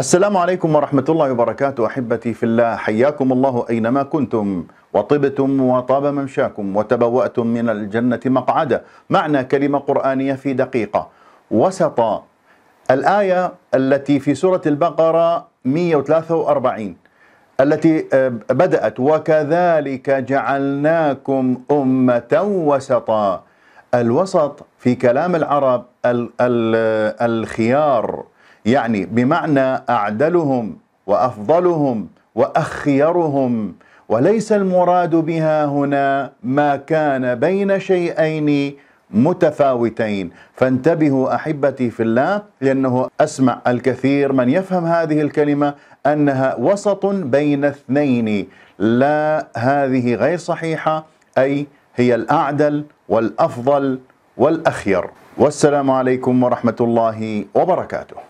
السلام عليكم ورحمة الله وبركاته أحبتي في الله حياكم الله أينما كنتم. وطبتم وطاب ممشاكم وتبوأتم من الجنة مقعدا. معنى كلمة قرآنية في دقيقة. وسط الآية التي في سورة البقرة 143 التي آه، بدأت وكذلك جعلناكم أمة وسطا. الوسط في كلام العرب الخيار. يعني بمعنى أعدلهم وأفضلهم وأخيرهم وليس المراد بها هنا ما كان بين شيئين متفاوتين. فانتبهوا أحبتي في الله لأنه أسمع الكثير من يفهم هذه الكلمة أنها وسط بين اثنين. لا هذه غير صحيحة أي هي الأعدل والأفضل والأخير. والسلام عليكم ورحمة الله وبركاته.